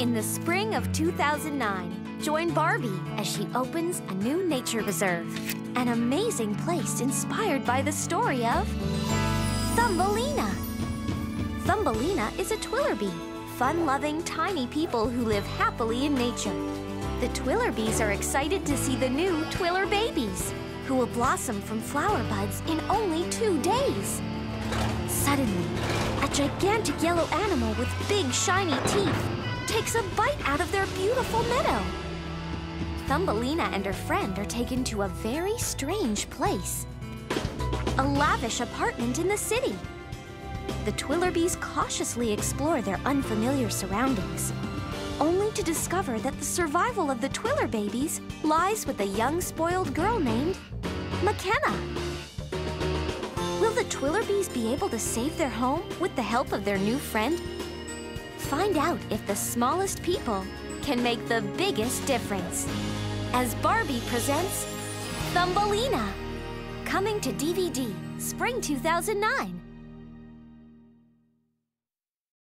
In the spring of 2009, join Barbie as she opens a new nature reserve. An amazing place inspired by the story of Thumbelina. Thumbelina is a Twillerbee, fun-loving tiny people who live happily in nature. The Twillerbees are excited to see the new Twiller babies, who will blossom from flower buds in only two days. Suddenly, a gigantic yellow animal with big shiny teeth takes a bite out of their beautiful meadow. Thumbelina and her friend are taken to a very strange place. A lavish apartment in the city. The Twillerbees cautiously explore their unfamiliar surroundings, only to discover that the survival of the Twiller babies lies with a young spoiled girl named Makena. Will the Twillerbees be able to save their home with the help of their new friend? Find out if the smallest people can make the biggest difference. As Barbie presents Thumbelina, coming to DVD, spring 2009.